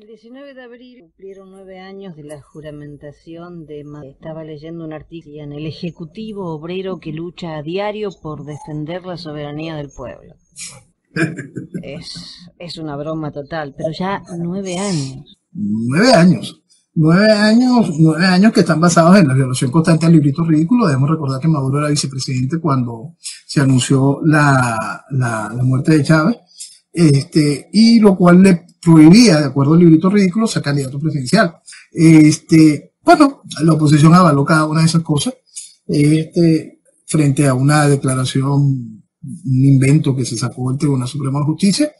El 19 de abril cumplieron nueve años de la juramentación de Estaba leyendo un artículo en el Ejecutivo Obrero que lucha a diario por defender la soberanía del pueblo. es, es una broma total, pero ya nueve años. Nueve años. Nueve años, nueve años que están basados en la violación constante al librito ridículo. Debemos recordar que Maduro era vicepresidente cuando se anunció la, la, la muerte de Chávez. Este, y lo cual le prohibía, de acuerdo al librito ridículo, ser candidato presidencial. Este, bueno, la oposición avaló cada una de esas cosas, este, frente a una declaración, un invento que se sacó del Tribunal Supremo de Justicia,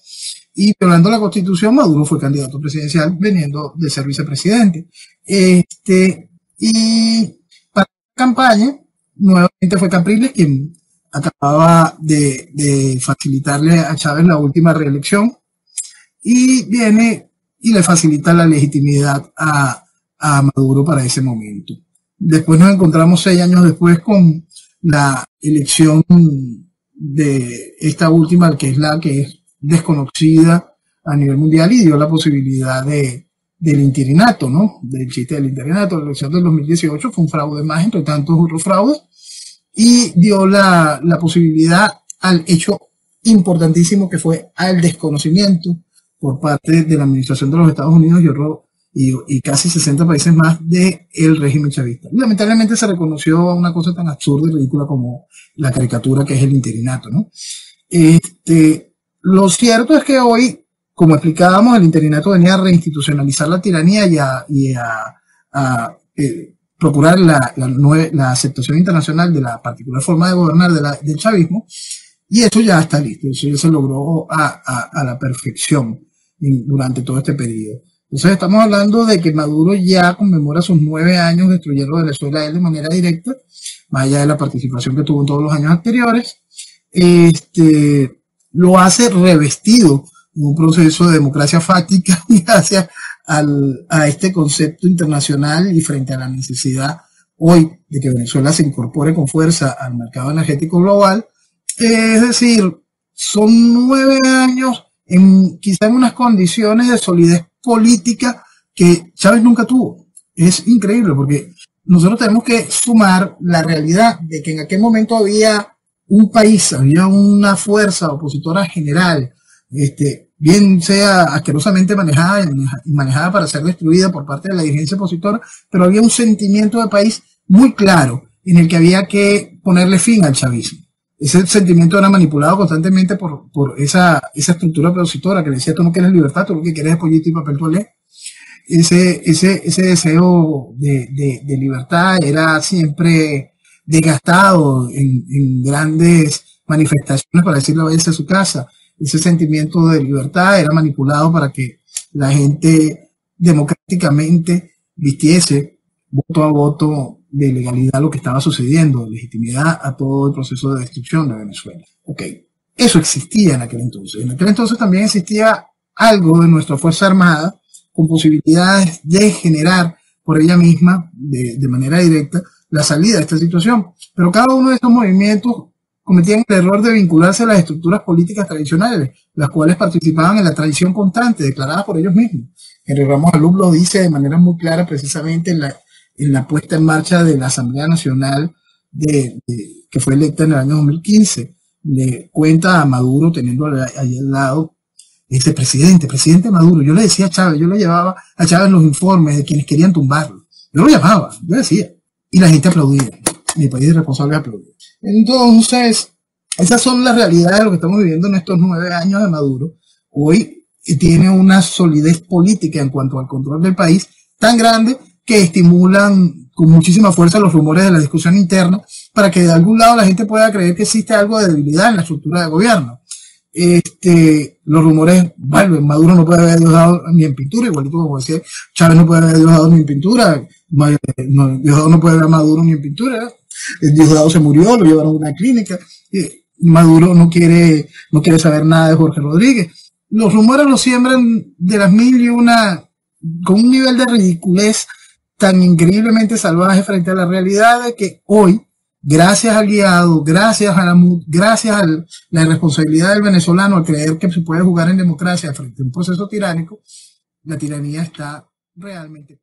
y violando la Constitución, Maduro fue candidato presidencial veniendo de ser vicepresidente. Este, y para la campaña, nuevamente fue Capriles quien acababa de, de facilitarle a Chávez la última reelección y viene y le facilita la legitimidad a, a Maduro para ese momento. Después nos encontramos seis años después con la elección de esta última, que es la que es desconocida a nivel mundial y dio la posibilidad de, del interinato, ¿no? Del chiste del interinato. La elección del 2018 fue un fraude más entre tantos otros fraudes y dio la, la posibilidad al hecho importantísimo que fue al desconocimiento por parte de la administración de los Estados Unidos y, y, casi 60 países más del el régimen chavista. Lamentablemente se reconoció una cosa tan absurda y ridícula como la caricatura que es el interinato, ¿no? Este, lo cierto es que hoy, como explicábamos, el interinato venía a reinstitucionalizar la tiranía y a, y a, eh, procurar la, aceptación internacional de la particular forma de gobernar del chavismo, y eso ya está listo, eso ya se logró a la perfección durante todo este periodo. Entonces estamos hablando de que Maduro ya conmemora sus nueve años destruyendo Venezuela él de manera directa, más allá de la participación que tuvo en todos los años anteriores. Este, lo hace revestido en un proceso de democracia fáctica gracias al, a este concepto internacional y frente a la necesidad hoy de que Venezuela se incorpore con fuerza al mercado energético global. Es decir, son nueve años en quizá en unas condiciones de solidez política que Chávez nunca tuvo. Es increíble porque nosotros tenemos que sumar la realidad de que en aquel momento había un país, había una fuerza opositora general, este, bien sea asquerosamente manejada y manejada para ser destruida por parte de la dirigencia opositora, pero había un sentimiento de país muy claro en el que había que ponerle fin al chavismo ese sentimiento era manipulado constantemente por, por esa, esa estructura opositora que decía tú no quieres libertad, tú lo que quieres es pollito y papel toalé. Ese, ese, ese deseo de, de, de, libertad era siempre desgastado en, en grandes manifestaciones para decirle a a su casa. Ese sentimiento de libertad era manipulado para que la gente democráticamente vistiese voto a voto de legalidad lo que estaba sucediendo, de legitimidad a todo el proceso de destrucción de Venezuela. Ok, eso existía en aquel entonces. En aquel entonces también existía algo de nuestra Fuerza Armada con posibilidades de generar por ella misma, de, de manera directa, la salida de esta situación. Pero cada uno de estos movimientos cometían el error de vincularse a las estructuras políticas tradicionales, las cuales participaban en la tradición constante declarada por ellos mismos. Henry Ramos Alub lo dice de manera muy clara precisamente en la en la puesta en marcha de la Asamblea Nacional de, que fue electa en el año 2015. Le cuenta a Maduro, teniendo ahí al lado, dice, presidente, presidente Maduro, yo le decía a Chávez, yo le llevaba a Chávez los informes de quienes querían tumbarlo. Yo lo llamaba, yo decía. Y la gente aplaudía. Mi país responsable aplaudía. Entonces, esas son las realidades de lo que estamos viviendo en estos nueve años de Maduro. Hoy tiene una solidez política en cuanto al control del país tan grande que estimulan con muchísima fuerza los rumores de la discusión interna para que de algún lado la gente pueda creer que existe algo de debilidad en la estructura de gobierno. Este, los rumores vuelven, Maduro no puede haber Diosdado ni en pintura, igualito como decía, Chávez no puede haber Diosdado ni en pintura, Diosdado no puede haber Maduro ni en pintura, Diosdado se murió, lo llevaron a una clínica, Maduro no quiere, no quiere saber nada de Jorge Rodríguez. Los rumores los siembran de las mil y una, con un nivel de ridiculez tan increíblemente salvaje frente a la realidad de que hoy, gracias al guiado, gracias a la, gracias a la irresponsabilidad del venezolano al creer que se puede jugar en democracia frente a un proceso tiránico, la tiranía está realmente.